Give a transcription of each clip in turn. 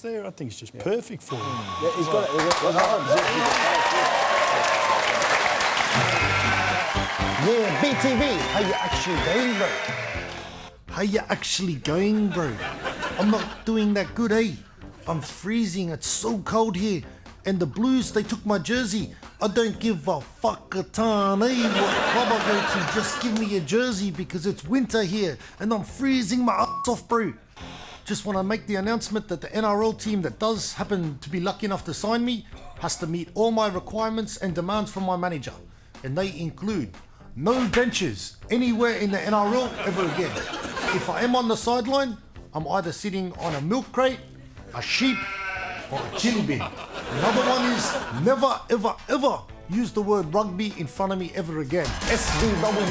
there. I think it's just perfect for him. Yeah, he's got it. There's arms. Yeah, BTV, how you actually going, bro? How you actually going, bro? I'm not doing that good, eh? I'm freezing. It's so cold here. And the Blues, they took my jersey. I don't give a fuck a ton, eh? What club I go to, just give me a jersey because it's winter here and I'm freezing my ass off, bro. Just want to make the announcement that the NRL team that does happen to be lucky enough to sign me has to meet all my requirements and demands from my manager. And they include no benches anywhere in the NRL ever again. If I am on the sideline, I'm either sitting on a milk crate, a sheep, or a chili bin. Another one is never, ever, ever use the word rugby in front of me ever again. SBWTVOMG,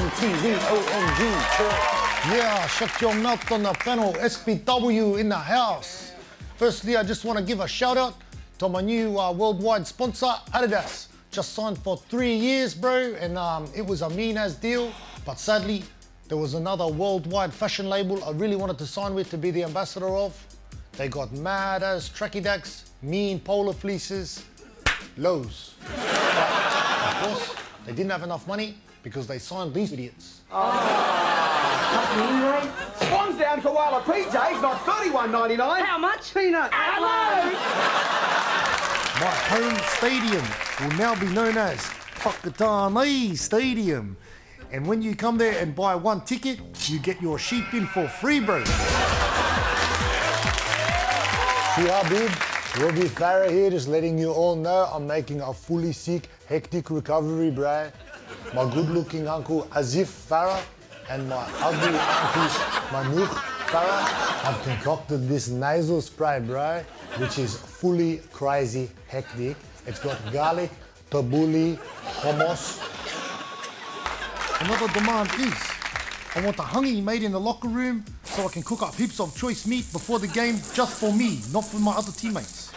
Yeah, shut your mouth on the panel. SBW in the house. Firstly, I just want to give a shout out to my new uh, worldwide sponsor, Adidas. Just signed for three years, bro, and um, it was a mean as deal. But sadly, there was another worldwide fashion label I really wanted to sign with to be the ambassador of. They got mad as tracky decks, mean polar fleeces, lows. Of course, they didn't have enough money because they signed these idiots. Swans down koala PJs, not thirty-one ninety-nine. How much? Peanut. Hello. My home stadium will now be known as Whakatane Stadium. And when you come there and buy one ticket, you get your sheep in for free, bro. See Habib, Robbie Farah here, just letting you all know I'm making a fully sick, hectic recovery, bruh. My good-looking uncle Azif Farah and my ugly auntie Manuk Farah have concocted this nasal spray, bruh, which is fully crazy hectic. It's got garlic, tabbouleh, hummus. Another demand is I want the hangi made in the locker room so I can cook up heaps of choice meat before the game just for me, not for my other teammates.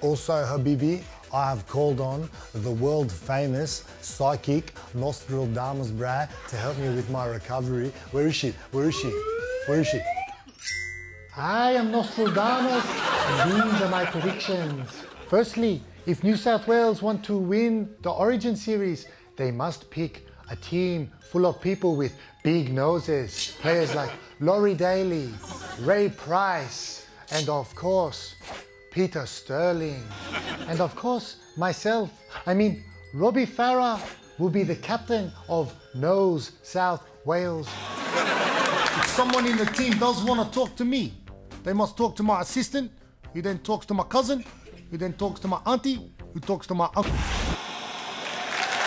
Also, Habibi, I have called on the world famous psychic Nostrildamus Bra to help me with my recovery. Where is she? Where is she? Where is she? I am Nostrildamus, and these are my predictions. Firstly, if New South Wales want to win the Origin series, they must pick a team full of people with big noses. Players like Laurie Daley, Ray Price, and of course, Peter Sterling. And of course, myself. I mean, Robbie Farah will be the captain of Nose South Wales. If someone in the team does want to talk to me, they must talk to my assistant, who then talks to my cousin, who then talks to my auntie, who talks to my uncle.